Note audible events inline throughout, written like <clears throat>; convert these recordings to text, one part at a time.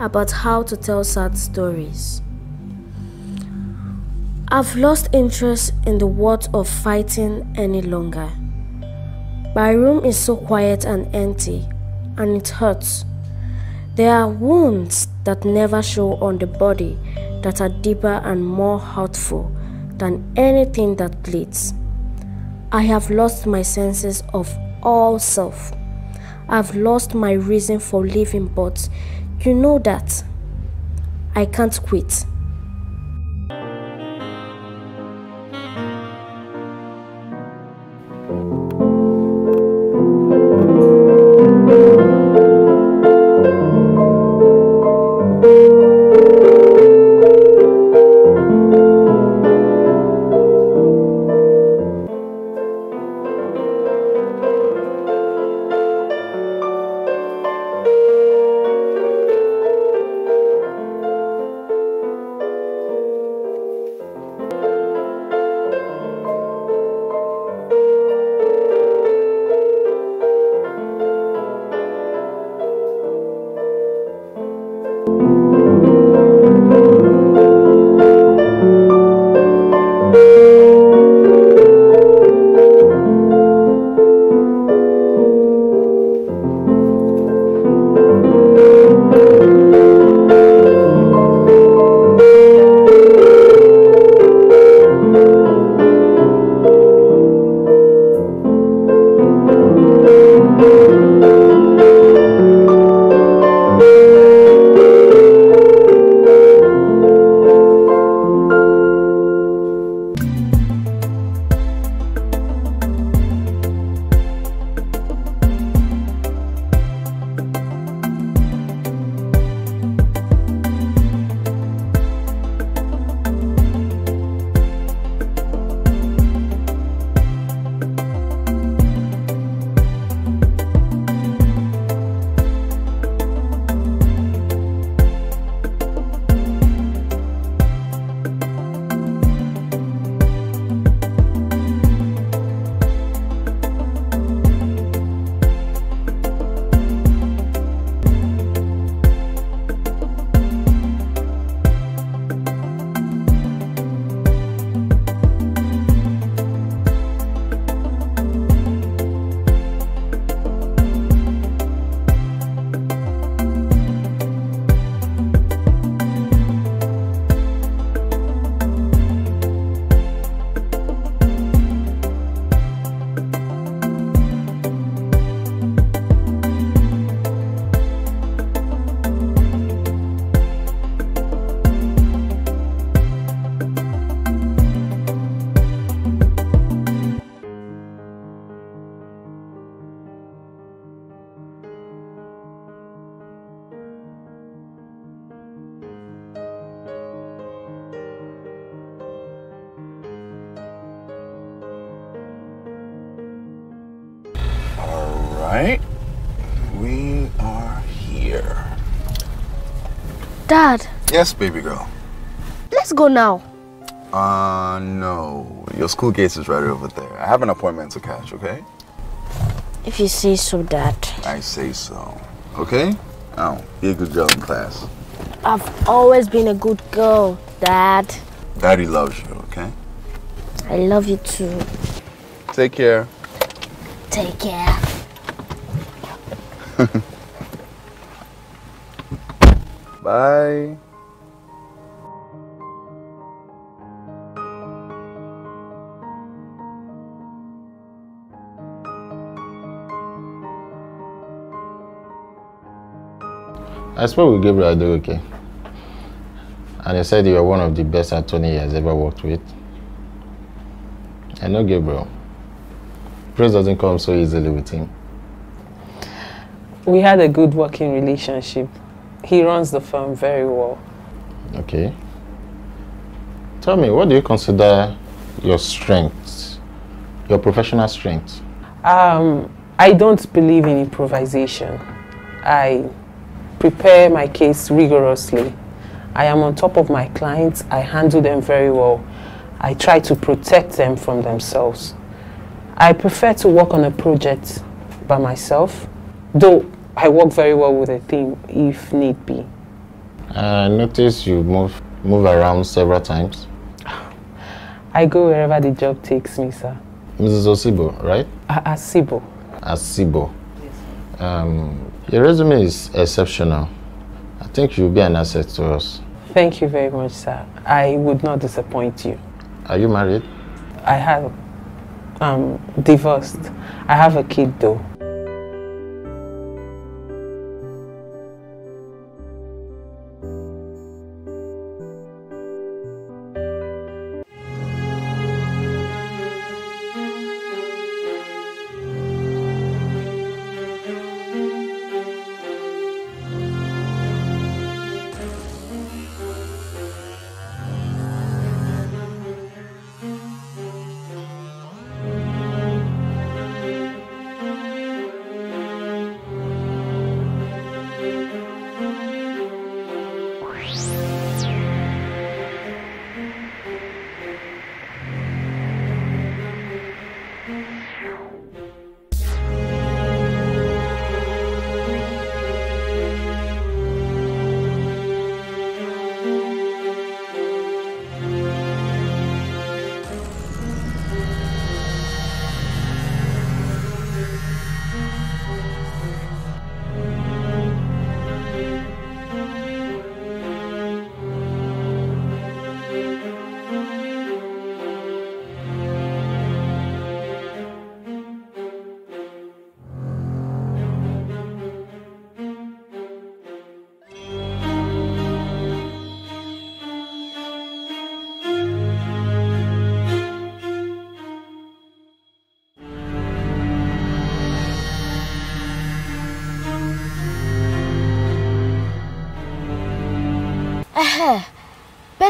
about how to tell sad stories. I've lost interest in the world of fighting any longer. My room is so quiet and empty, and it hurts. There are wounds that never show on the body that are deeper and more hurtful than anything that bleeds. I have lost my senses of all self. I've lost my reason for living, but you know that I can't quit. Yes, baby girl. let's go now. Uh, no. Your school gate is right over there. I have an appointment to catch, okay? If you say so, Dad. I say so. Okay? Now, be a good girl in class. I've always been a good girl, Dad. Daddy loves you, okay? I love you too. Take care. Take care. <laughs> Bye. I spoke with Gabriel Aderoke, and he said you are one of the best attorney he has ever worked with. I know Gabriel. Praise doesn't come so easily with him. We had a good working relationship. He runs the firm very well. Okay. Tell me, what do you consider your strengths, your professional strengths? Um, I don't believe in improvisation. I prepare my case rigorously. I am on top of my clients. I handle them very well. I try to protect them from themselves. I prefer to work on a project by myself, though I work very well with a team if need be. I notice you move move around several times. I go wherever the job takes me, sir. Mrs. Osibo, right? A- Asibo. Asibo. Um, your resume is exceptional. I think you'll be an asset to us. Thank you very much, sir. I would not disappoint you. Are you married? I have um, divorced. I have a kid though.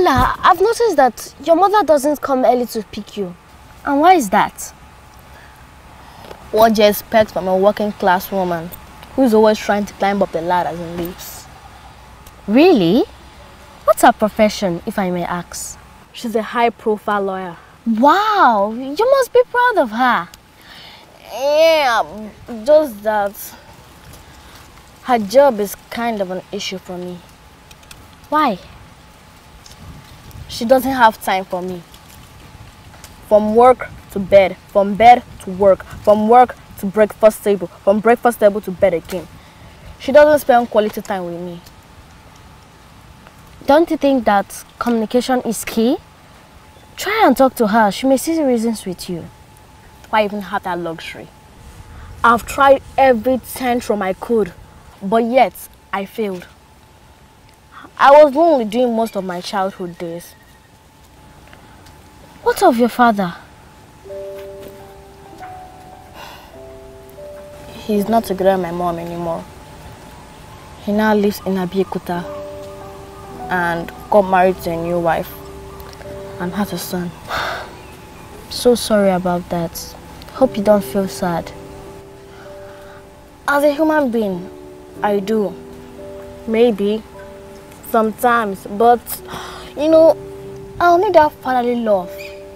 Bella, I've noticed that your mother doesn't come early to pick you. And why is that? What do you expect from a working class woman who's always trying to climb up the ladders and leaves? Really? What's her profession, if I may ask? She's a high profile lawyer. Wow, you must be proud of her. Yeah, just that her job is kind of an issue for me. Why? She doesn't have time for me. From work to bed, from bed to work, from work to breakfast table, from breakfast table to bed again. She doesn't spend quality time with me. Don't you think that communication is key? Try and talk to her. She may see the reasons with you. Why even have that luxury? I've tried every tantrum I could, but yet I failed. I was lonely during most of my childhood days. What of your father? He's not together with my mom anymore. He now lives in Abeokuta and got married to a new wife and has a son. <sighs> So sorry about that. Hope you don't feel sad. As a human being, I do. Maybe. Sometimes. But, <sighs> you know, I'll need that fatherly love.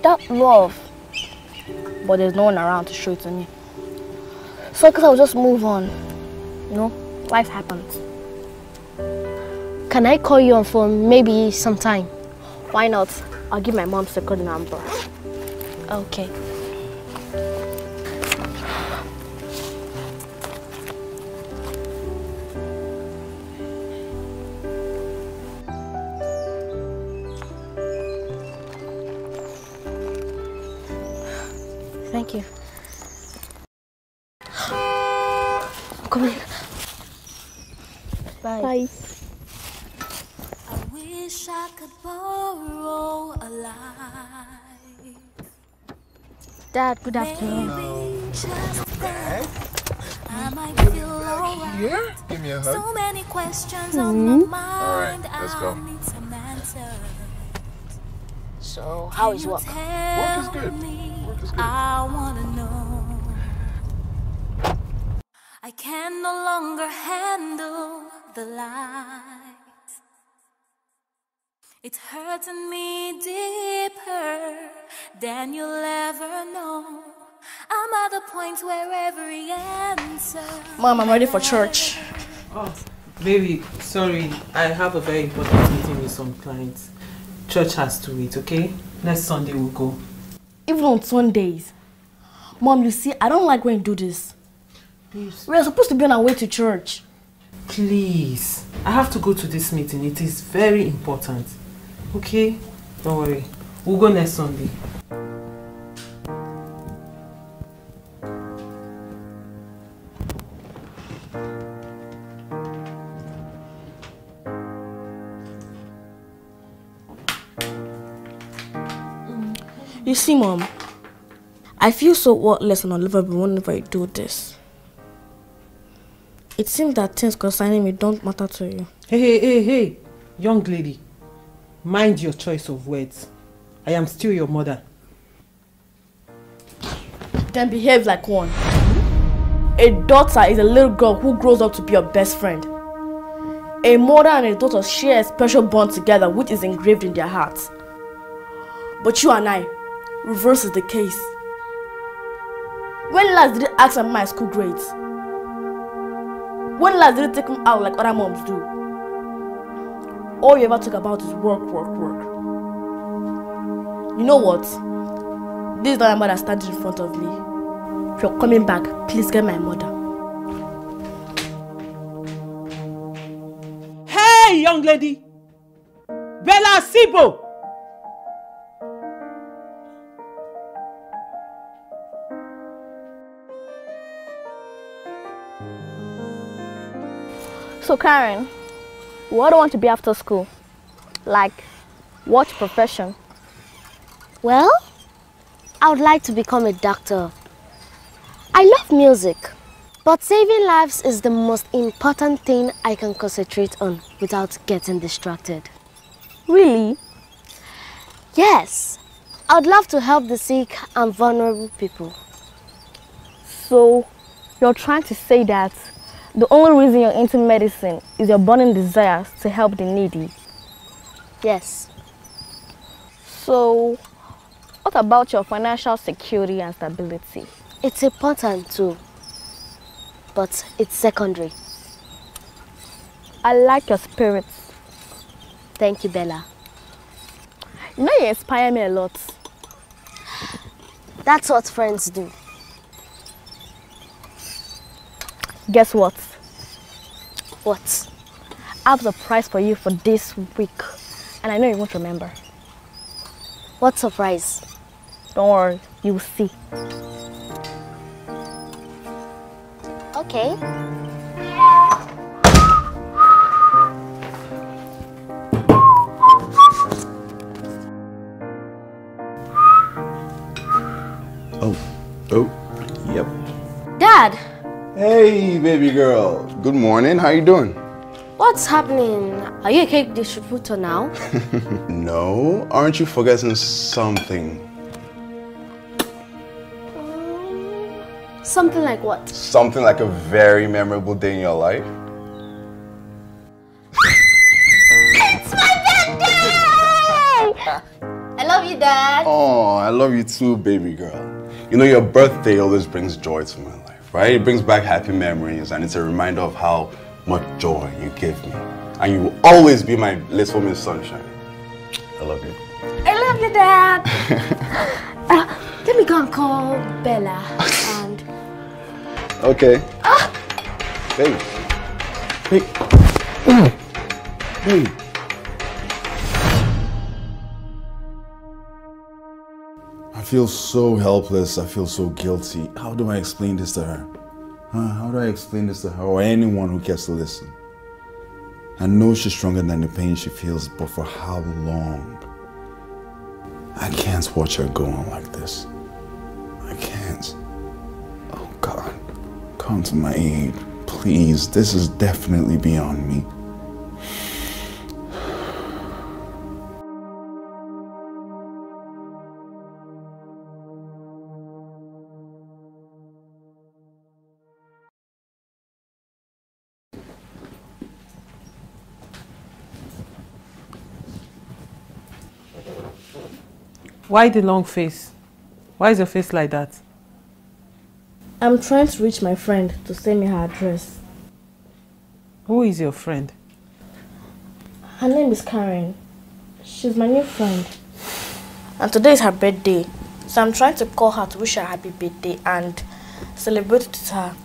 That love. But there's no one around to show it to me. So I guess I'll just move on. You know, life happens. Can I call you on phone maybe sometime? Why not? I'll give my mom's second number. Okay. Dad, good afternoon. Maybe just then I might feel alright. Here? Give me a hug. So many questions on mm-hmm. my mind. Alright, let's go. I need some answers. So, how is Can you work? tell is good. me? Work is good. I wanna know. I can no longer handle the light. It's hurting me deeper than you'll ever know. I'm at the point where every answer. Mom, I'm ready for church. Oh, Baby, sorry, I have a very important meeting with some clients. Church has to wait, okay? Next Sunday we'll go. Even on Sundays. Mom, you see, I don't like when you do this. Please. We are supposed to be on our way to church. Please. I have to go to this meeting. It is very important. Okay? Don't worry. We'll go next Sunday. You see, Mom, I feel so worthless and unlovable whenever I do this. It seems that things concerning me don't matter to you. Hey, hey, hey, hey, young lady. Mind your choice of words. I am still your mother. Then behave like one. A daughter is a little girl who grows up to be your best friend. A mother and a daughter share a special bond together which is engraved in their hearts. But you and I, reverse is the case. When last did you ask my school grades? When last did you take them out like other moms do? All you ever talk about is work, work, work. You know what? This is not my mother standing in front of me. If you're coming back, please get my mother. Hey, young lady! Bella Sibo! So Karen, what do you want to be after school? Like, what profession? Well, I would like to become a doctor. I love music, but saving lives is the most important thing I can concentrate on without getting distracted. Really? Yes, I would love to help the sick and vulnerable people. So, you're trying to say that the only reason you're into medicine is your burning desires to help the needy. Yes, So, what about your financial security and stability? it's important too, but it's secondary. I like your spirit. Thank you, Bella. You know you inspire me a lot. That's what friends do. Guess what? What? I have a surprise for you for this week. And I know you won't remember. What surprise? Don't worry, you will see. Okay. Oh, oh, yep. Dad, Hey, baby girl. Good morning. How you doing? what's happening? Are you a cake distributor now? <laughs> No, aren't you forgetting something? Something like what? Something like a very memorable day in your life? It's my birthday! I love you, Dad. Oh, I love you too, baby girl. You know, your birthday always brings joy to my life, right? It brings back happy memories and it's a reminder of how much joy you give me. And you will always be my little Miss Sunshine. I love you. I love you, Dad. <laughs> Uh, let me go and call Bella and Okay. Babe. Hey. Hey. Feel so helpless. I feel so guilty. How do I explain this to her? Huh? How do I explain this to her or anyone who cares to listen? I know she's stronger than the pain she feels, but for how long? I can't watch her go on like this. I can't. Oh God, come to my aid, please. This is definitely beyond me. Why the long face? Why is your face like that? I'm trying to reach my friend to send me her address. Who is your friend? Her name is Karen. She's my new friend. And today is her birthday. So I'm trying to call her to wish her a happy birthday and celebrate with her.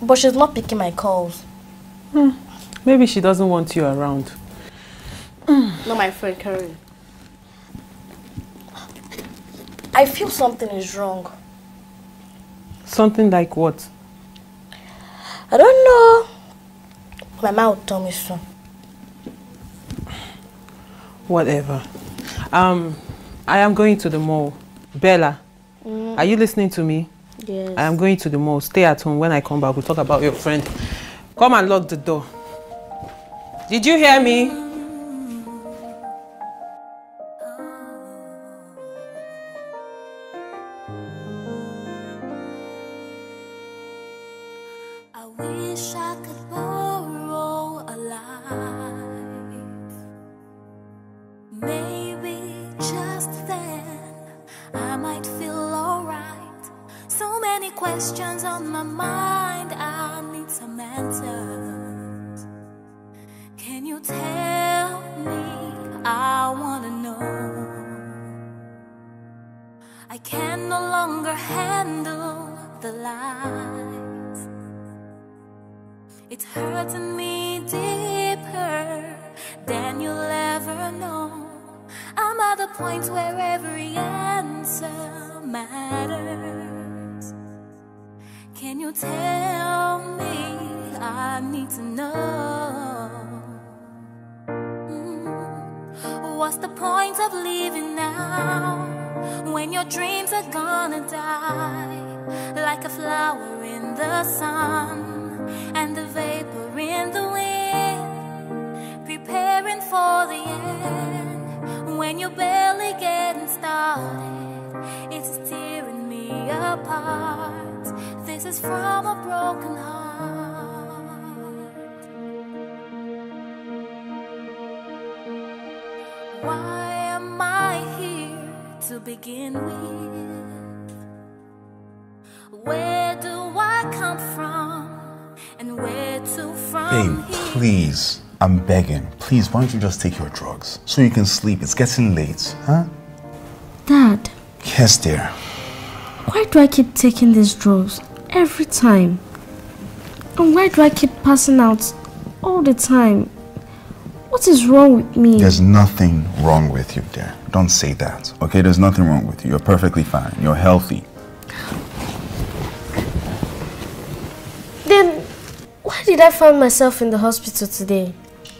But she's not picking my calls. Hmm. Maybe she doesn't want you around. Not my friend Karen. I feel something is wrong. Something like what? I don't know. My mom will tell me soon. Whatever. Um, I am going to the mall. Bella, are you listening to me? Yes. I am going to the mall. Stay at home. When I come back, we'll talk about your friend. Come and lock the door. Did you hear me? Please, why don't you just take your drugs so you can sleep? It's getting late, huh? Dad, Yes, dear. why do I keep taking these drugs every time? And why do I keep passing out all the time? What is wrong with me? There's nothing wrong with you, dear. Don't say that, okay? There's nothing wrong with you. You're perfectly fine. You're healthy. Then why did I find myself in the hospital today?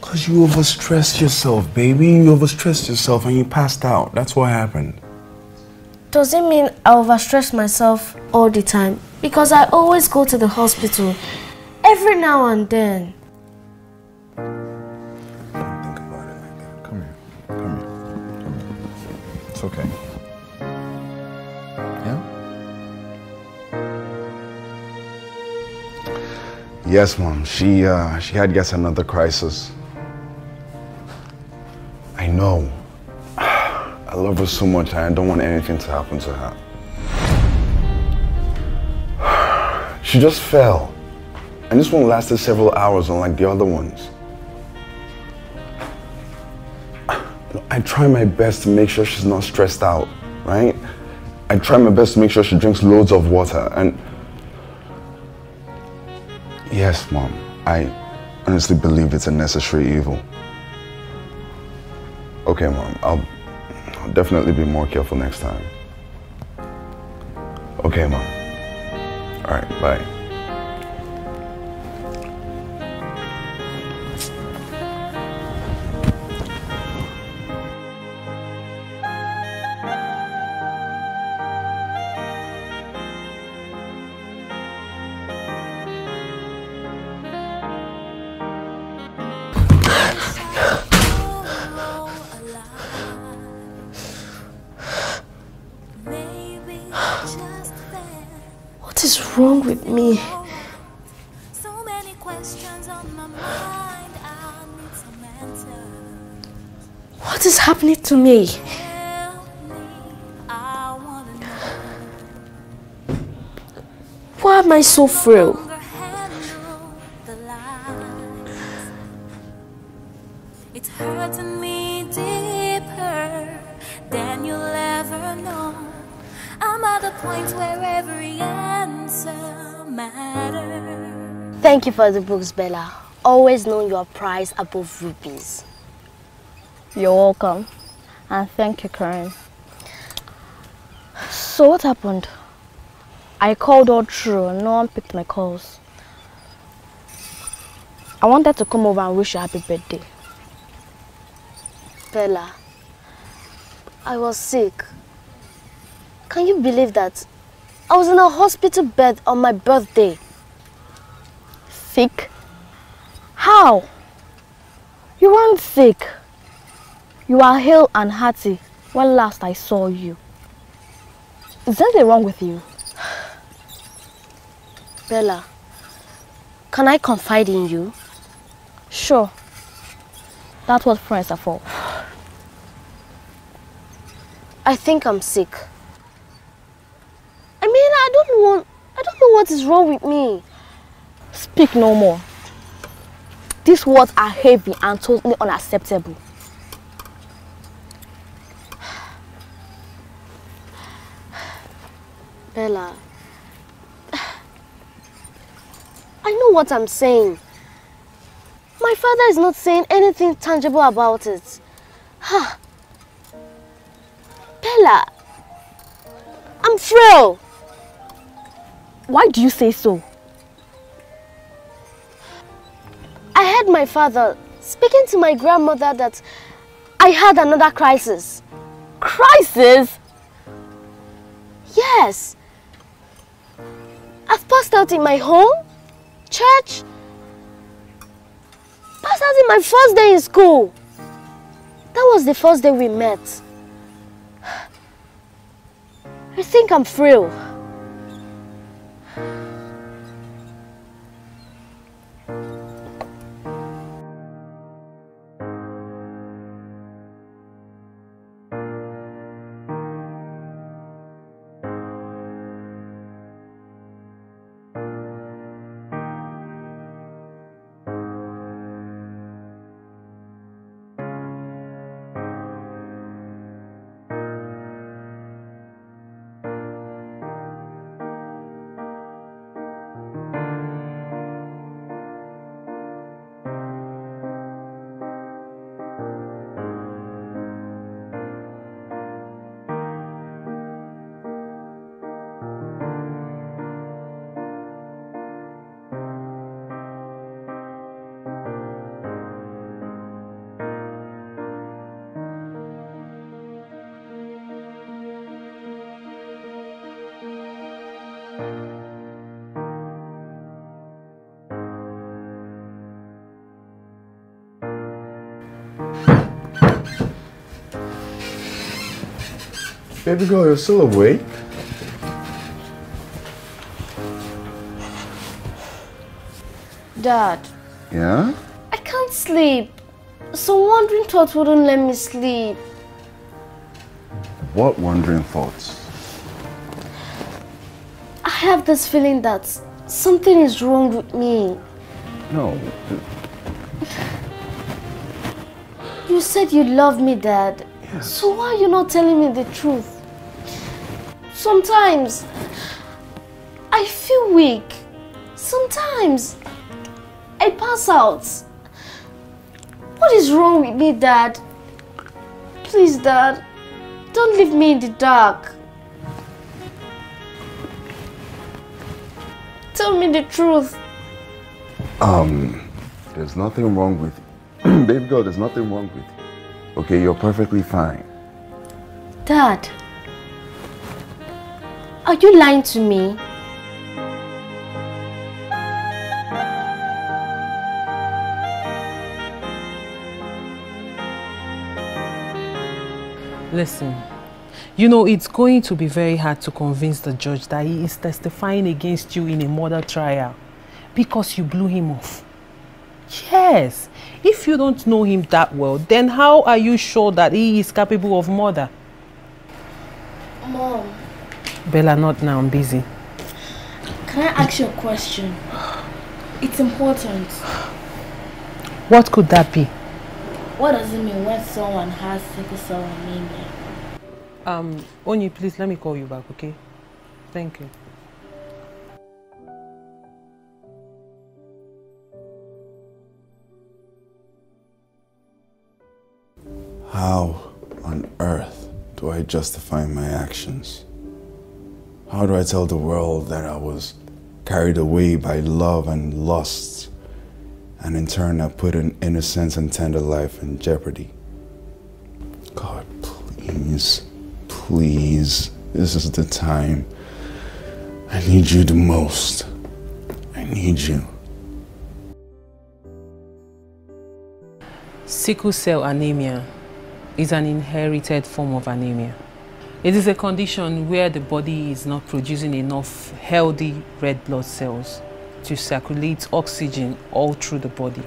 Because you overstressed yourself, baby. You overstressed yourself and you passed out. That's what happened. Does it mean I overstress myself all the time? Because I always go to the hospital every now and then. Don't think about it like that. Come here. Come here. Come here. It's okay. Yeah? Yes, mom. She uh, she had yet another crisis. I know. <sighs> I love her so much and I don't want anything to happen to her. <sighs> She just fell. And this one lasted several hours unlike the other ones. <sighs> I try my best to make sure she's not stressed out, right? I try my best to make sure she drinks loads of water and Yes, mom. I honestly believe it's a necessary evil. Okay, mom. I'll, definitely be more careful next time. Okay, mom. All right, bye. Wrong with me? So many questions on my mind. I need some. What is happening to me? Why am I so frail? For the books, Bella. Always know your price above rupees. You're welcome. And thank you, Karen. So what happened? I called all through and no one picked my calls. I wanted to come over and wish you a happy birthday. Bella, I was sick. Can you believe that? I was in a hospital bed on my birthday. Sick? How? You weren't sick. You are hale and hearty when last I saw you. Is anything wrong with you? <sighs> Bella, can I confide in you? Sure. That's what friends are for. <sighs> I think I'm sick. I mean, I don't want, I don't know what is wrong with me. Speak no more. These words are heavy and totally unacceptable. <sighs> Bella, <sighs> I know what I'm saying. My father is not saying anything tangible about it. <sighs> Ha! Bella, I'm frail. Why do you say so? I heard my father speaking to my grandmother that I had another crisis. Crisis? Yes. I've passed out in my home, church, passed out in my first day in school. That was the first day we met. <sighs> I think I'm frail. Baby girl, you're still awake? Dad, Yeah? I can't sleep. Some wandering thoughts wouldn't let me sleep. What wandering thoughts? I have this feeling that something is wrong with me. No. You said you love me, Dad. Yes. So why are you not telling me the truth? Sometimes I feel weak. Sometimes I pass out. What is wrong with me, Dad? Please, Dad, don't leave me in the dark. Tell me the truth. Um, there's nothing wrong with you. <clears throat> Baby girl, there's nothing wrong with you. Okay, you're perfectly fine. Dad, are you lying to me? Listen, you know, it's going to be very hard to convince the judge that he is testifying against you in a murder trial because you blew him off. Yes, if you don't know him that well, then how are you sure that he is capable of murder? Mom, Bella, not now. I'm busy. Can I ask you a question? It's important. What could that be? What does it mean when someone has sickle cell anemia? Um, Oni, please let me call you back, okay? Thank you. How on earth do I justify my actions? How do I tell the world that I was carried away by love and lust, and in turn I put an innocent and tender life in jeopardy? God, please, please, this is the time. I need you the most. I need you. Sickle cell anemia is an inherited form of anemia. It is a condition where the body is not producing enough healthy red blood cells to circulate oxygen all through the body.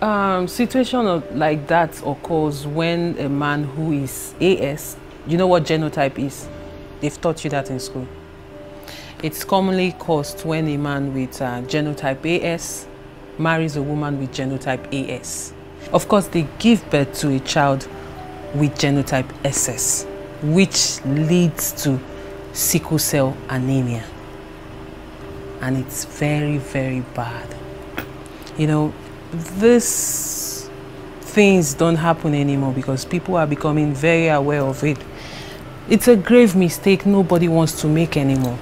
Um, situation of, like that occurs when a man who is AS, you know what genotype is? They've taught you that in school. It's commonly caused when a man with uh, genotype AS marries a woman with genotype AS. Of course, they give birth to a child with genotype SS, which leads to sickle cell anemia. And it's very, very bad. You know, these things don't happen anymore because people are becoming very aware of it. It's a grave mistake nobody wants to make anymore.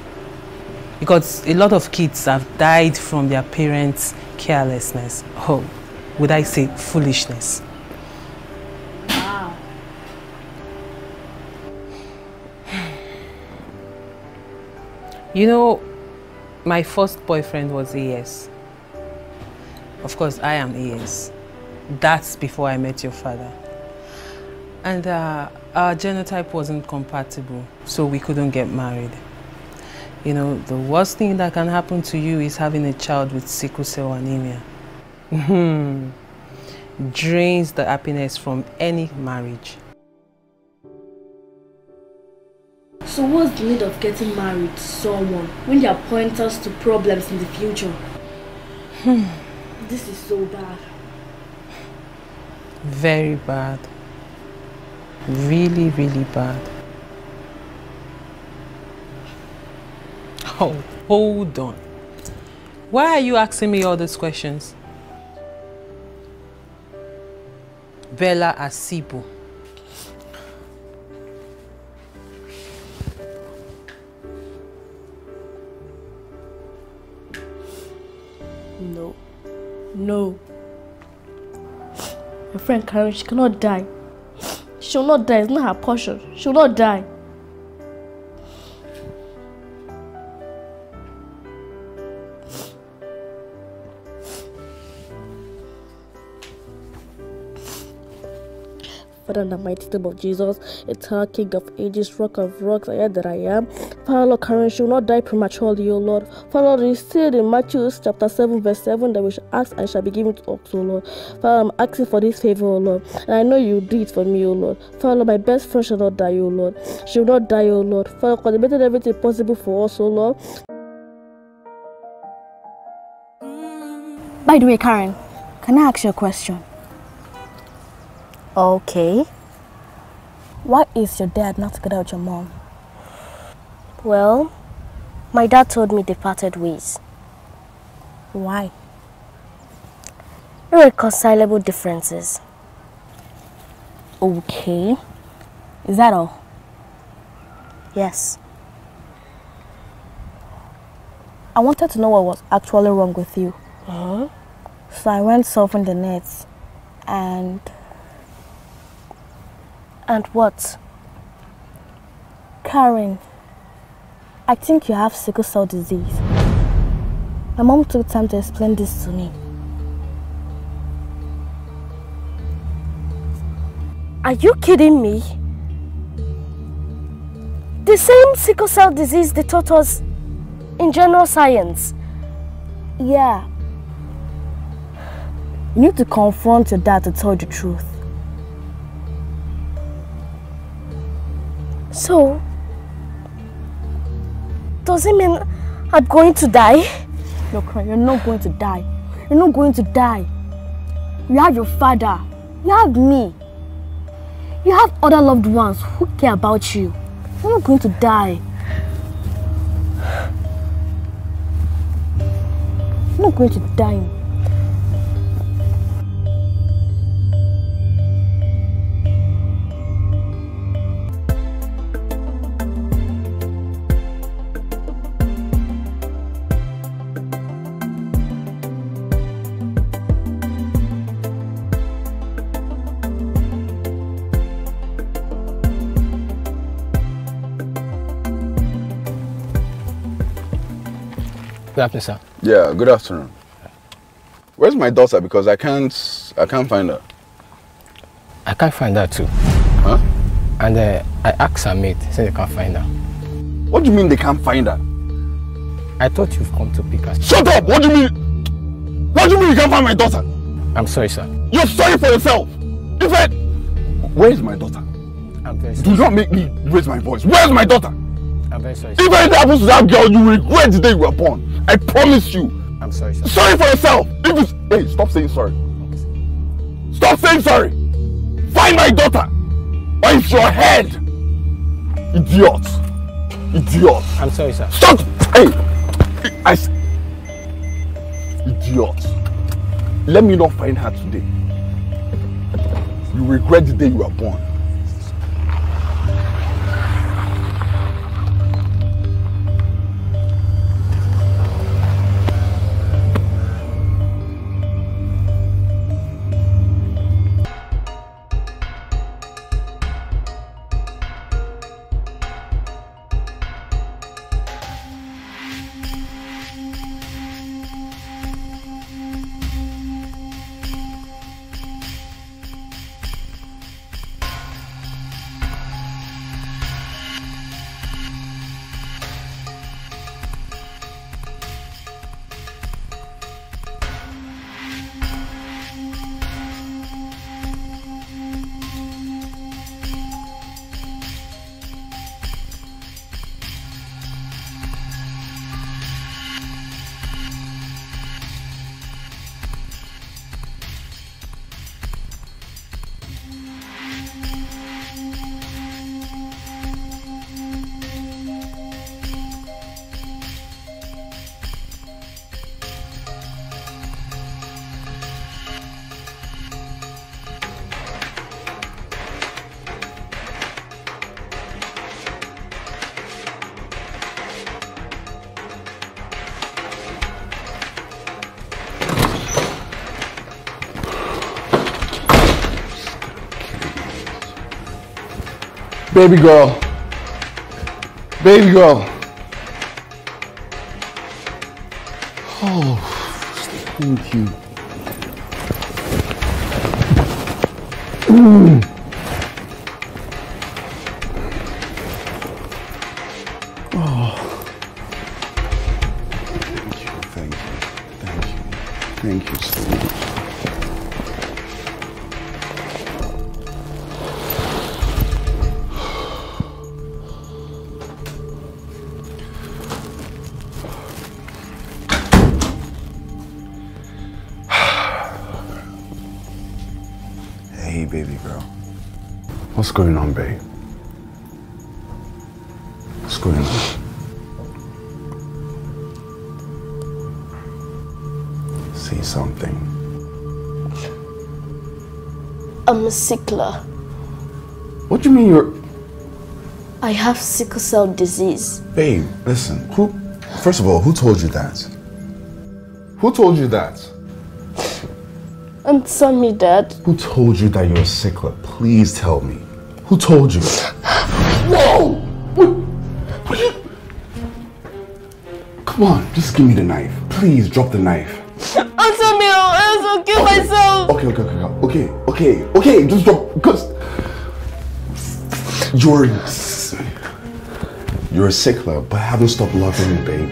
Because a lot of kids have died from their parents' carelessness. Oh, would I say foolishness? You know, my first boyfriend was AS. Of course, I am AS. That's before I met your father. And uh, our genotype wasn't compatible, so we couldn't get married. You know, the worst thing that can happen to you is having a child with sickle cell anemia. Hmm. Drains the happiness from any marriage. So what's the need of getting married to someone when they are pointers to problems in the future? this is so bad. Very bad. Really, really bad. Oh, hold on. Why are you asking me all these questions? Bella Asibu. No. My friend Karen, she cannot die. She will not die. It's not her portion. She will not die. Father, in the mighty name of Jesus, eternal King of ages, rock of rocks, I am that I am. Father, Lord, Karen, she will not die prematurely, O Lord. Father, Lord, is said in Matthew chapter 7, verse 7 that we shall ask and shall be given to us, O Lord. Father, I'm asking for this favor, O Lord. And I know you do it for me, O Lord. Father, Lord, my best friend shall not die, O Lord. She will not die, O Lord. Father, you made everything possible for us, O Lord. By the way, Karen, can I ask you a question? Okay. Why is your dad not together with your mom? Well, my dad told me they parted ways. Why? Irreconcilable differences. Okay. Is that all? Yes. I wanted to know what was actually wrong with you. Uh-huh. So I went surfing the net and And what? Karen, I think you have sickle cell disease. My mom took time to explain this to me. Are you kidding me? The same sickle cell disease they taught us in general science. Yeah. You need to confront your dad to tell the truth. So, does it mean I'm going to die? Karen, you're not going to die. You're not going to die. You have your father. You have me. You have other loved ones who care about you. You're not going to die. You're not going to die. Good afternoon, sir. Yeah, good afternoon. Where's my daughter? Because I can't, I can't find her. I can't find her too. Huh? And uh, I asked her mate, said they can't find her. What do you mean they can't find her? I thought you've come to pick us. Shut up! What do you mean? What do you mean you can't find my daughter? I'm sorry, sir. You're sorry for yourself. In fact, where's my daughter? I'm very Do not make me raise my voice. Where's my daughter? I'm very sorry. If anything happens to that girl, you regret the day you were born. I promise you. I'm sorry, sir. Sorry for yourself. If it's hey, stop saying sorry. Stop saying sorry. Find my daughter, or it's your head. Idiot. Idiot. I'm sorry, sir. Stop. Hey, I. Idiot. Let me not find her today. You regret the day you were born. Baby girl. Baby girl. Oh, thank you. Mm. What's going on, babe? What's going on? See something. I'm a sickler. What do you mean you're. I have sickle cell disease. Babe, listen. Who. First of all, who told you that? Who told you that? And tell me, Dad. Who told you that you're a sickler? Please tell me. Who told you? Whoa! What? What you... Come on, just give me the knife. Please drop the knife. Answer me, or else I'll kill myself. Okay, okay, okay, okay, okay, okay, just drop, because you're, you're a sickler, but I haven't stopped loving you, babe.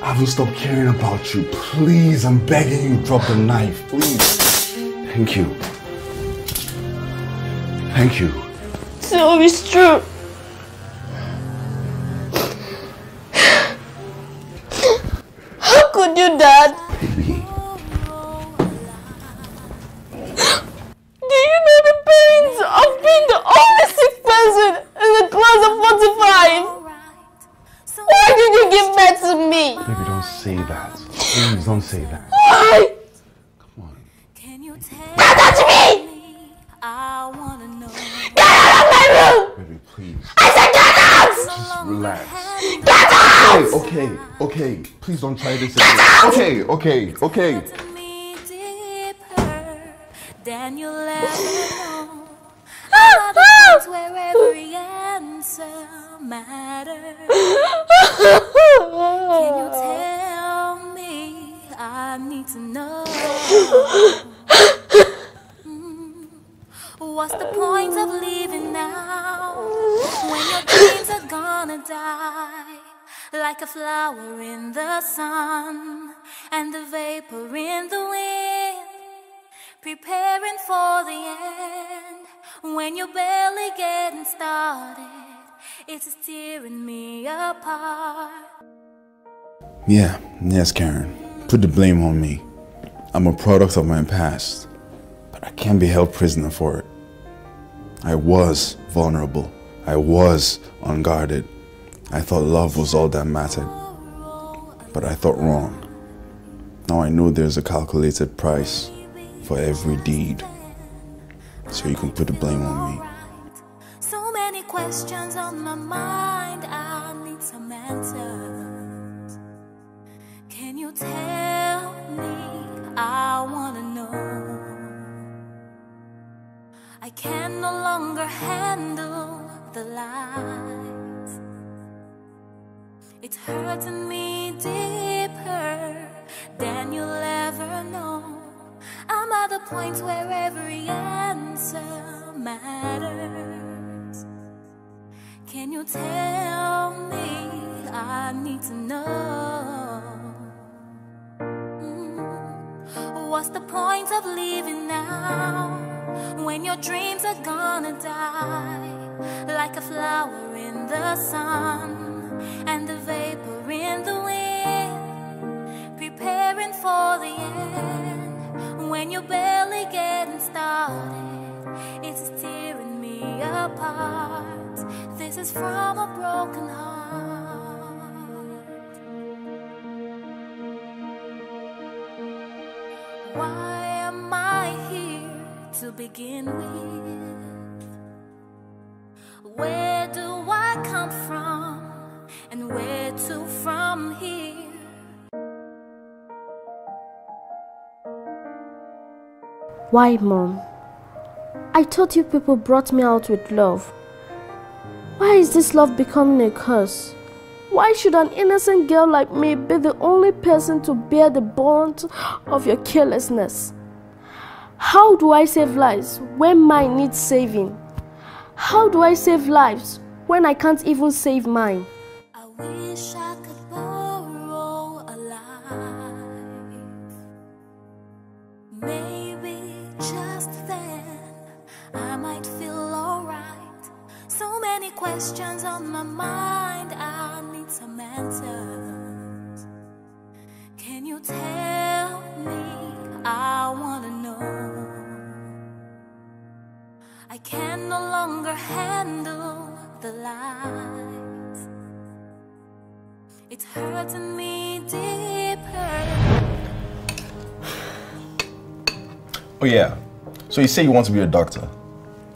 I haven't stopped caring about you. Please, I'm begging you, drop the knife, please. Thank you. Thank you. So it's true. How could you, Dad? Baby, Do you know the pains of being the only sick person in the class of 45? Why did you give birth to me? baby, don't say that. Please don't say that. Why? Come Get out to me! I wanna know. Baby, please. I said get out! Just relax. Get out! Okay, okay, okay. Please don't try this again. Okay, okay, okay. Then you let me know. <laughs> where every answer matters. Can you tell me I need to know? <laughs> What's the point of living now when your dreams are gonna die? Like a flower in the sun and the vapor in the wind, preparing for the end when you're barely getting started. It's tearing me apart. Yeah, yes, Karen. Put the blame on me. I'm a product of my past, but I can't be held prisoner for it. I was vulnerable. I was unguarded. I thought love was all that mattered. But I thought wrong. Now I know there's a calculated price for every deed. So you can put the blame on me. So many questions on my mind. I need some answers. Can you tell me? I wanna know. I can no longer handle the lies. It's hurting me deeper than you'll ever know. I'm at the point where every answer matters. Can you tell me? I need to know. Mm. What's the point of living now when your dreams are gonna die like a flower in the sun and the vapor in the wind, preparing for the end when you're barely getting started? It's tearing me apart. This is from a broken heart. To begin with? Where do I come from? And where to from here? Why, Mom? I thought you people brought me out with love. Why is this love becoming a curse? Why should an innocent girl like me be the only person to bear the brunt of your carelessness? How do I save lives when mine needs saving? How do I save lives when I can't even save mine? I wish I could borrow a life. Maybe just then I might feel alright. So many questions on my mind, I need some answers. Can you tell me? I wanna know. I can no longer handle the lies. It's hurting me deeper. Oh, yeah. So you say you want to be a doctor?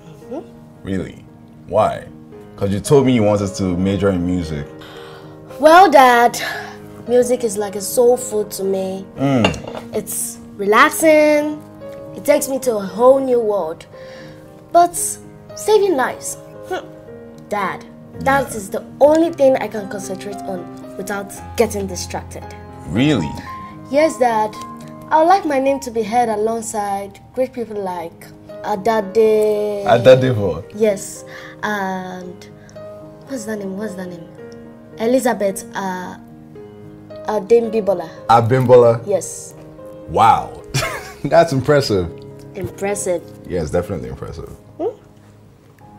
Mm-hmm. Really? Why? Because you told me you wanted to major in music. Well, Dad, music is like a soul food to me. Mm. It's relaxing, it takes me to a whole new world. But saving lives, Dad, that is the only thing I can concentrate on without getting distracted. Really? Yes, Dad. I would like my name to be heard alongside great people like Adade. Adadevoh. Yes, and what's that name? What's that name? Elizabeth uh, Adembibola. Abimbola. Yes, Wow. <laughs> That's impressive. impressive. Yeah, it's definitely impressive.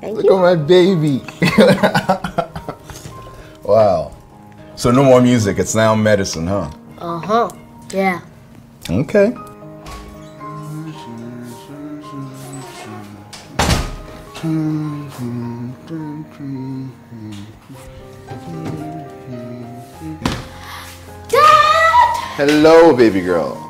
Thank Look you. at my baby. <laughs> wow. So no more music. It's now medicine, huh? Uh huh. Yeah. Okay. Dad! Hello, baby girl.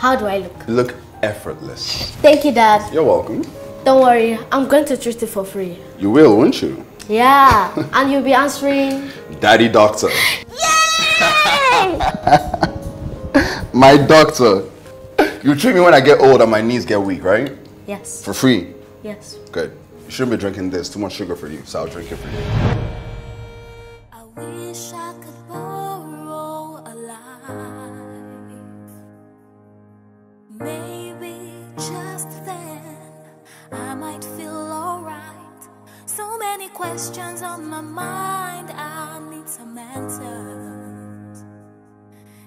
How do I look? Look effortless. Thank you, Dad. You're welcome. Don't worry, I'm going to treat it for free. You will, won't you? Yeah, <laughs> and you'll be answering. Daddy doctor. Yay! <laughs> my doctor. You treat me when I get old and my knees get weak, right? Yes. For free. Yes. Good. You shouldn't be drinking this. Too much sugar for you, so I'll drink it for you. I Maybe just then I might feel alright. So many questions on my mind, I need some answers.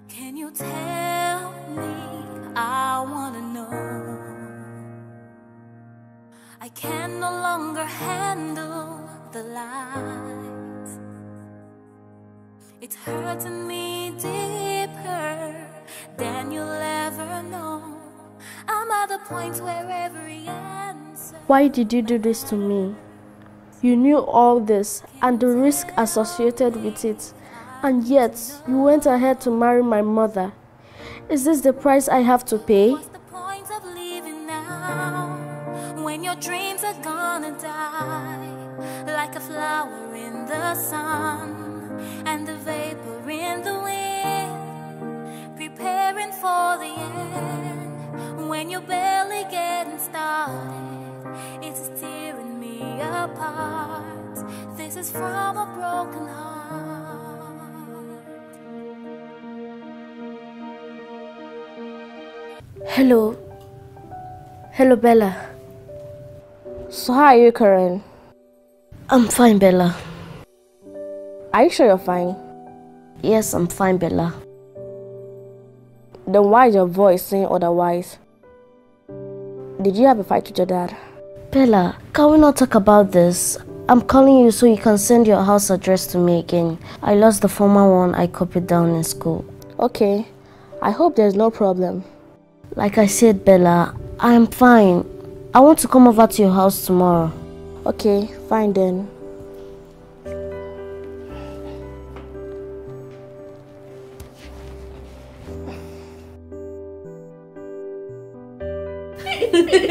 Can you tell me? I wanna know. I can no longer handle the light. It's hurting me deeper than you'll ever know. Why did you do this to me? You knew all this and the risk associated with it, and yet you went ahead to marry my mother. Is this the price I have to pay? What's the point of living now when your dreams are gonna die like a flower in the sun and the vapor in the wind, preparing for the end when you're barely getting started? It's tearing me apart. This is from a broken heart. Hello. Hello, Bella. So how are you, Karen? I'm fine, Bella. Are you sure you're fine? Yes, I'm fine, Bella. Then why is your voice saying otherwise? Did you have a fight with your dad? Bella, can we not talk about this? I'm calling you so you can send your house address to me again. I lost the former one I copied down in school. Okay. I hope there's no problem. Like I said, Bella, I am fine. I want to come over to your house tomorrow. Okay, fine then. Baby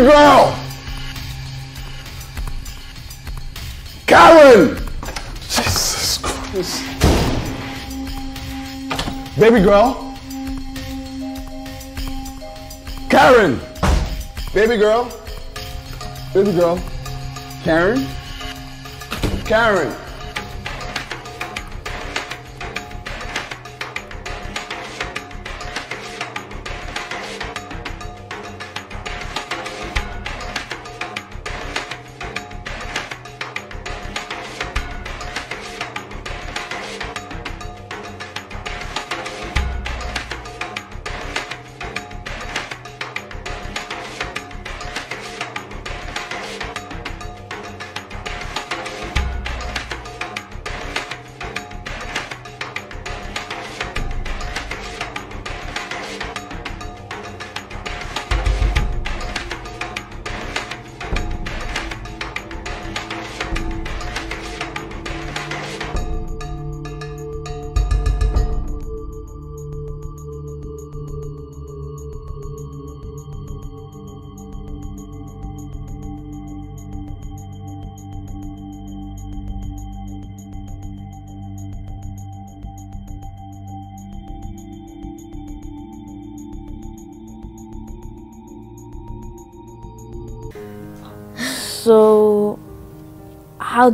girl! Karen! Jesus Christ. Baby girl? Karen! Baby girl? Baby girl? Karen? Karen!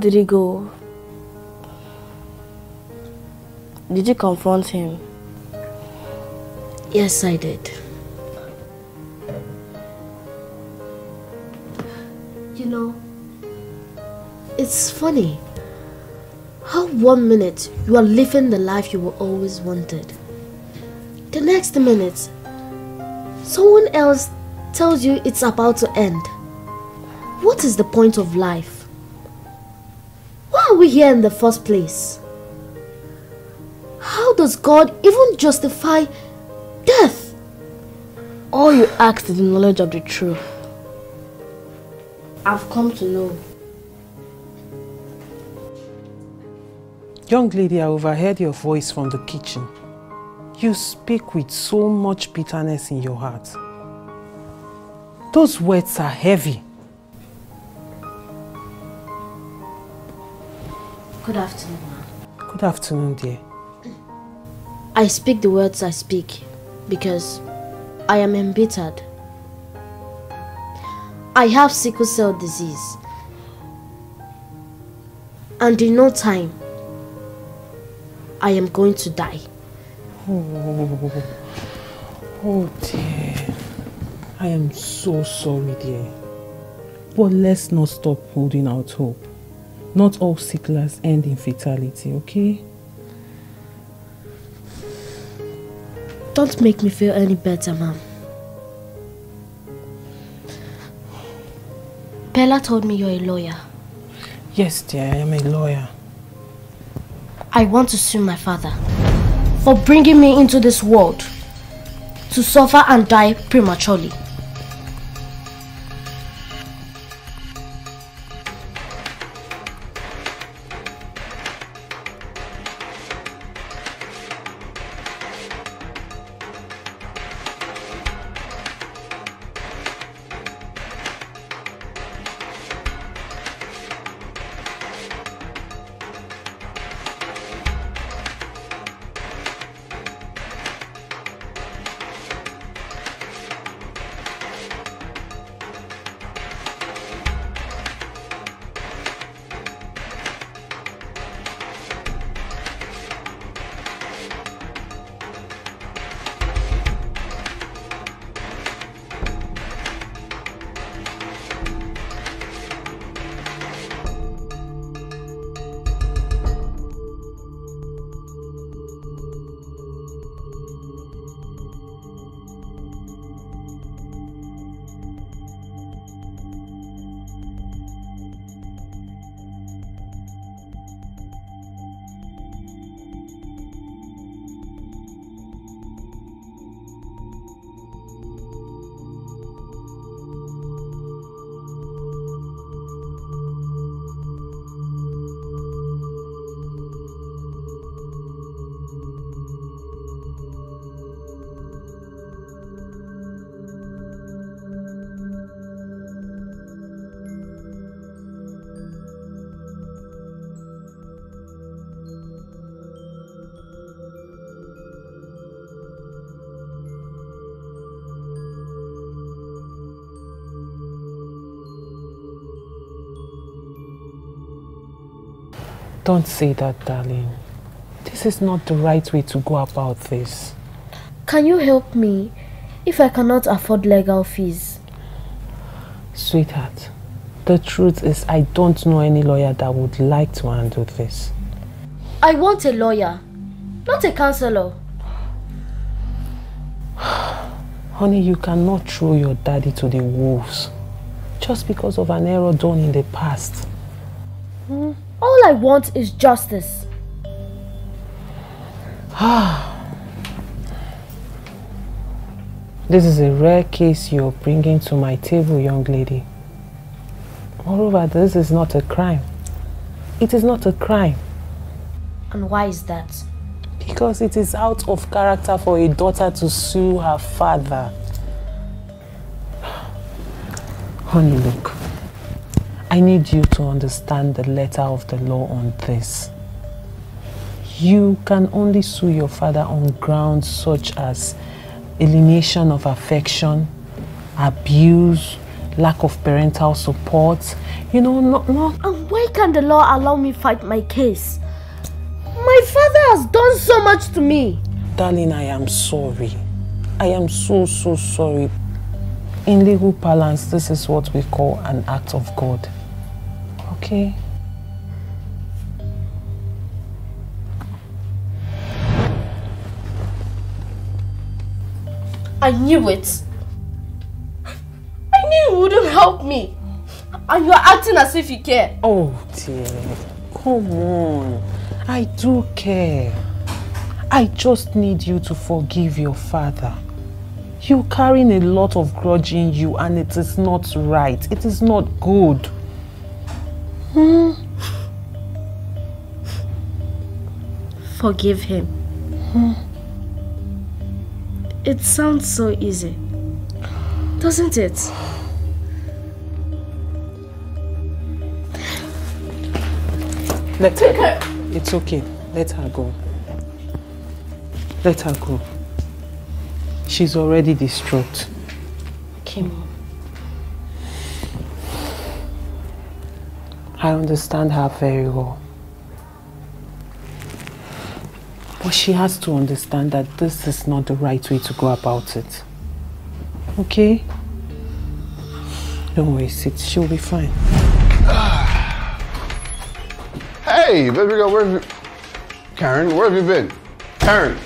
Did he go? Did you confront him? Yes, I did. You know, it's funny how one minute you are living the life you were always wanted. The next minute, someone else tells you it's about to end. What is the point of life? Why are we here in the first place? How does God even justify death? All you ask is the knowledge of the truth. I've come to know. Young lady, I overheard your voice from the kitchen. You speak with so much bitterness in your heart. Those words are heavy. Good afternoon, ma'am. Good afternoon, dear. I speak the words I speak because I am embittered. I have sickle cell disease. And in no time, I am going to die. Oh, oh dear. I am so sorry, dear. But let's not stop holding out hope. Not all sickness end in fatality, okay? Don't make me feel any better, ma'am. Bella told me you're a lawyer. Yes, dear, I am a lawyer. I want to sue my father for bringing me into this world to suffer and die prematurely. Don't say that, darling. This is not the right way to go about this. Can you help me if I cannot afford legal fees? Sweetheart, the truth is I don't know any lawyer that would like to handle this. I want a lawyer, not a counselor. <sighs> Honey, you cannot throw your daddy to the wolves just because of an error done in the past. I want is justice. <sighs> this is a rare case you're bringing to my table, young lady. Moreover, this is not a crime. It is not a crime. And why is that? Because it is out of character for a daughter to sue her father. <sighs> Honey, look. I need you to understand the letter of the law on this. You can only sue your father on grounds such as alienation of affection, abuse, lack of parental support. You know, not, not. And why can't the law allow me fight my case? My father has done so much to me. Darling, I am sorry. I am so, so sorry. In legal parlance, this is what we call an act of God okay? I knew it. I knew you wouldn't help me. And you're acting as if you care. Oh dear. Come on. I do care. I just need you to forgive your father. You're carrying a lot of grudge in you and it is not right. It is not good. Hmm. Forgive him. It sounds so easy, doesn't it? Let her go. It's okay. Let her go. Let her go. She's already distraught. Okay, I understand her very well. But she has to understand that this is not the right way to go about it. Okay? Don't worry, it. She'll be fine. hey, baby girl, where have you... Karen, where have you been? Karen!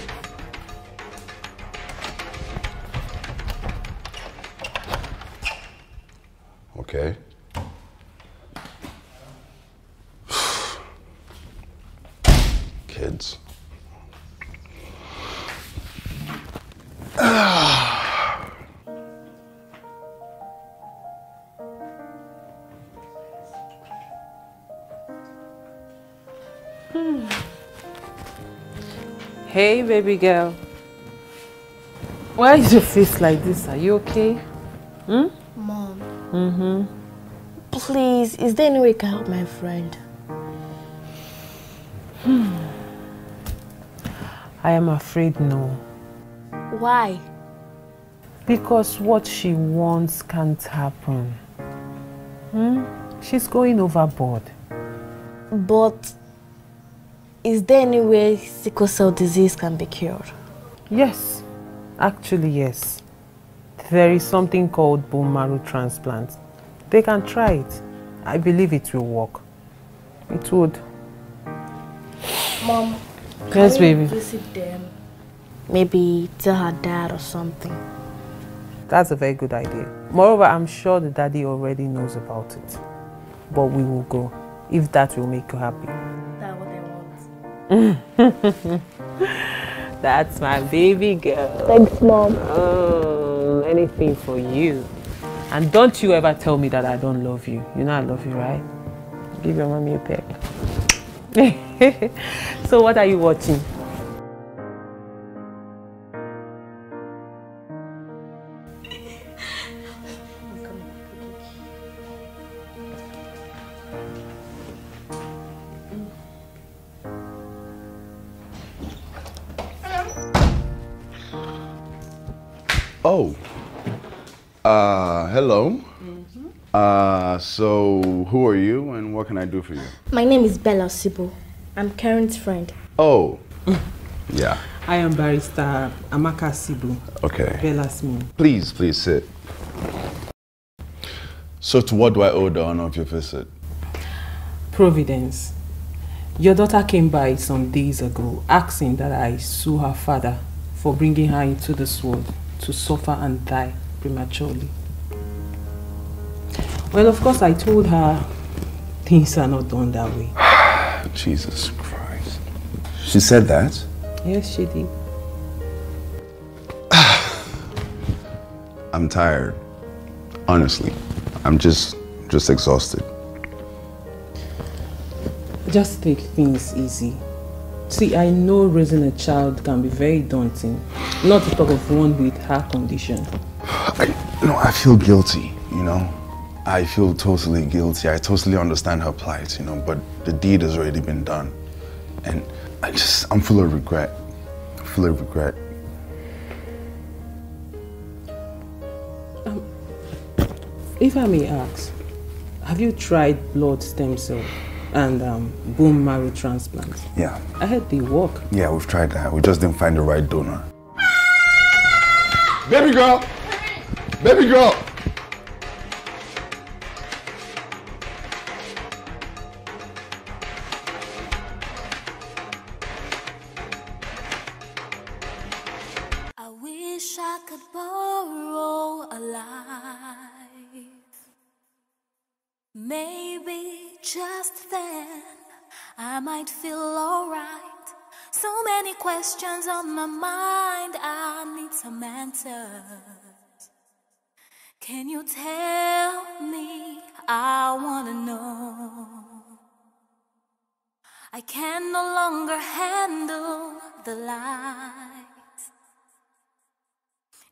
Hey, baby girl. Why is your face like this? Are you okay? Hmm? Mom, Mm-hmm. please, is there any way you can help my friend? Hmm. I am afraid no. Why? Because what she wants can't happen. Hmm? She's going overboard. But is there any way sickle cell disease can be cured? Yes, actually yes. There is something called bone marrow transplant. They can try it. I believe it will work. It would. Mom, Yes, can we baby. visit them? Maybe tell her dad or something. That's a very good idea. Moreover, I'm sure the daddy already knows about it. But we will go, if that will make you happy. That's what I want. That's my baby girl. Thanks, Mom. Oh, anything for you. And don't you ever tell me that I don't love you. You know I love you, right? Give your mommy a peck. <laughs> so what are you watching? Who are you and what can I do for you? My name is Bella Sibo. I'm Karen's friend. Oh. <laughs> Yeah. I am barrister Amaka Sibu, Okay. Bella's mom. Please, please sit. So to what do I owe the honor of your visit? Providence. Your daughter came by some days ago asking that I sue her father for bringing her into this world to suffer and die prematurely. Well, of course, I told her things are not done that way. <sighs> Jesus Christ. She said that? Yes, she did. <sighs> I'm tired. Honestly. I'm just just exhausted. Just take things easy. See, I know raising a child can be very daunting, not to talk of one with her condition. <sighs> I, you know, I feel guilty, you know. I feel totally guilty. I totally understand her plight, you know, but the deed has already been done. And I just, I'm full of regret. Full of regret. If I may ask, have you tried blood stem cell and um, bone marrow transplant? Yeah. I heard they work. Yeah, we've tried that. We just didn't find the right donor. Baby girl! Baby girl! Just then I might feel alright. So many questions on my mind, I need some answers. Can you tell me? I wanna know. I can no longer handle the lies.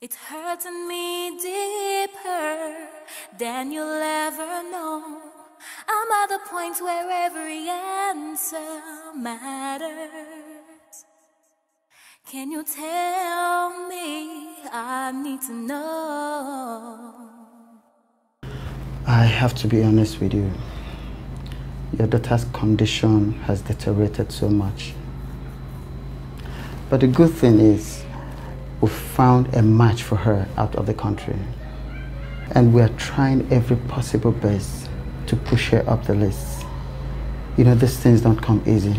It's hurting me deeper than you'll ever know. I'm at the point where every answer matters. Can you tell me? I need to know. I have to be honest with you. Your daughter's condition has deteriorated so much. But the good thing is, we found a match for her out of the country. And we are trying every possible best to push her up the list. You know, these things don't come easy.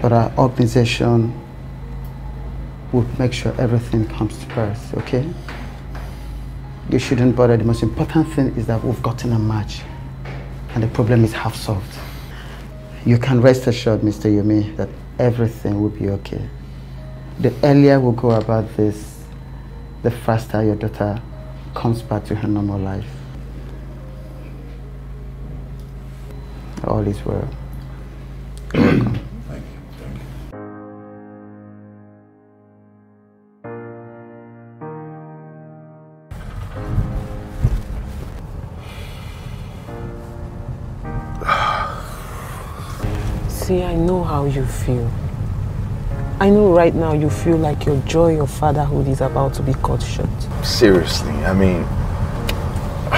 But our organization will make sure everything comes pass, okay? You shouldn't bother. The most important thing is that we've gotten a match and the problem is half solved. You can rest assured, Mr. Yumi, that everything will be okay. The earlier we go about this, the faster your daughter comes back to her normal life. All is well. <clears throat> Thank You're welcome. See, I know how you feel. I know right now you feel like your joy of fatherhood is about to be cut short. Seriously, I mean, <sighs>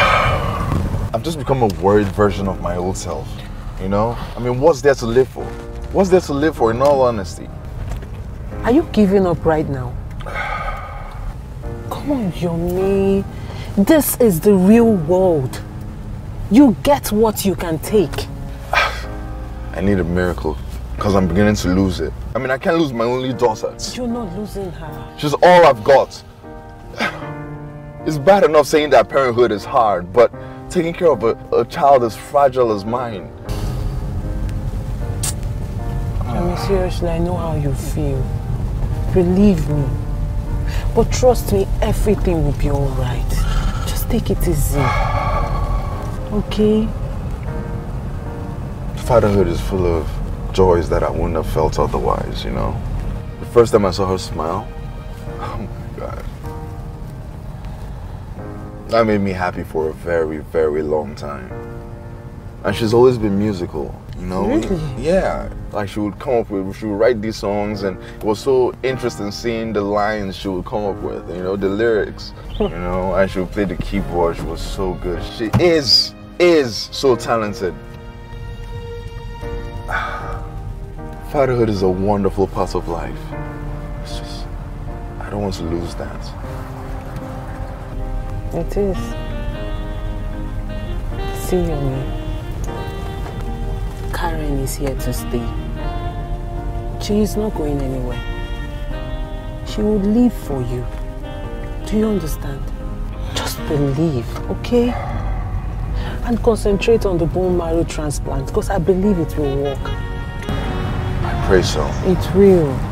I've just become a worried version of my old self. You know? I mean, what's there to live for? What's there to live for, in all honesty? Are you giving up right now? Come on, Yomi. This is the real world. You get what you can take. <sighs> I need a miracle because I'm beginning to lose it. I mean, I can't lose my only daughter. You're not losing her. She's all I've got. <sighs> It's bad enough saying that parenthood is hard, but taking care of a, a child as fragile as mine. Seriously, I know how you feel. Believe me. But trust me, everything will be alright. Just take it easy. Okay? Fatherhood is full of joys that I wouldn't have felt otherwise, you know? The first time I saw her smile, <laughs> oh my God. That made me happy for a very, very long time. And she's always been musical, you know? Really? Yeah. Like she would come up with, she would write these songs and it was so interesting seeing the lines she would come up with, you know, the lyrics, you know? And she would play the keyboard, she was so good. She is, is so talented. <sighs> Fatherhood is a wonderful part of life. It's just, I don't want to lose that. It is. See, Yomi. Karen is here to stay. She is not going anywhere. She will live for you. Do you understand? Just believe, okay? And concentrate on the bone marrow transplant because I believe it will work. I pray so. It will.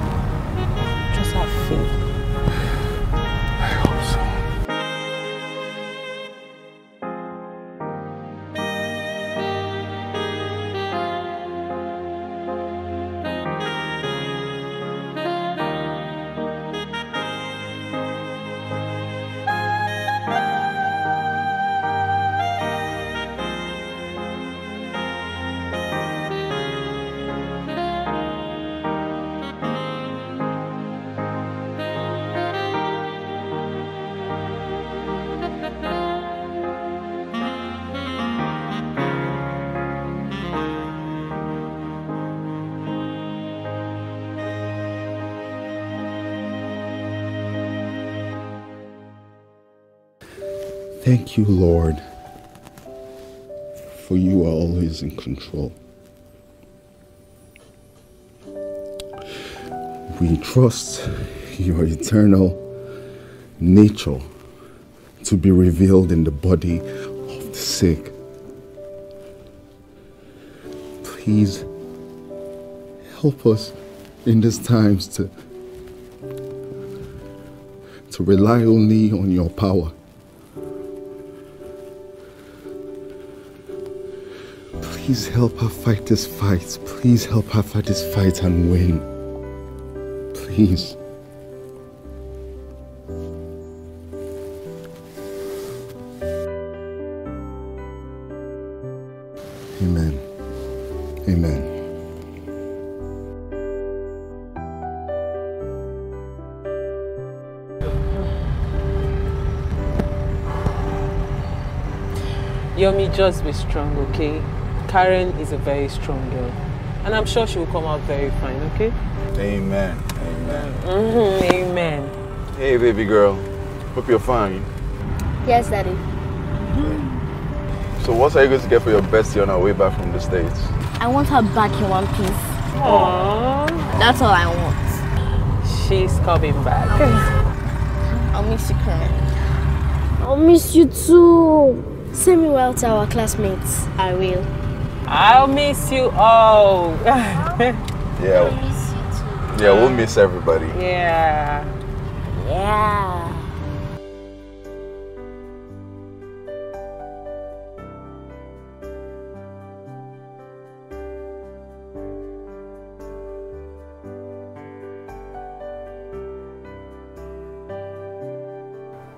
Thank you, Lord, for you are always in control. We trust your eternal nature to be revealed in the body of the sick. Please help us in these times to, to rely only on your power. Please help her fight this fight. Please help her fight this fight and win. Please. Amen. Amen. Yomi, just be strong, okay? Karen is a very strong girl. And I'm sure she will come out very fine, okay? Amen. Amen. Mm-hmm, amen. Hey, baby girl. Hope you're fine. Yes, Daddy. So, what are you going to get for your bestie on our way back from the States? I want her back in one piece. Aww. That's all I want. She's coming back. <laughs> I'll miss you, Karen. I'll miss you too. Say me well to our classmates. I will. I'll miss you all. <laughs> Yeah. Yeah, we'll miss everybody. yeah. Yeah.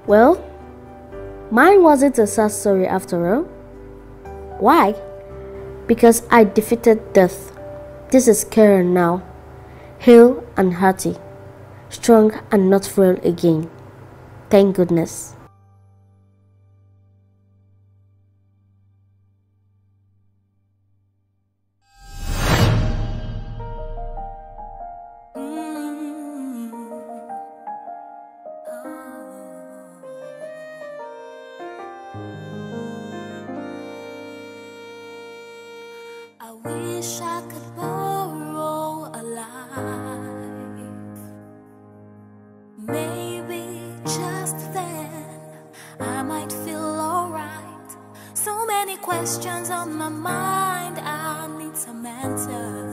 Well, mine wasn't a sad story after all. Why? Because I defeated death. This is Karen now, hale and hearty, strong and not frail again. Thank goodness. Questions on my mind, I need some answers.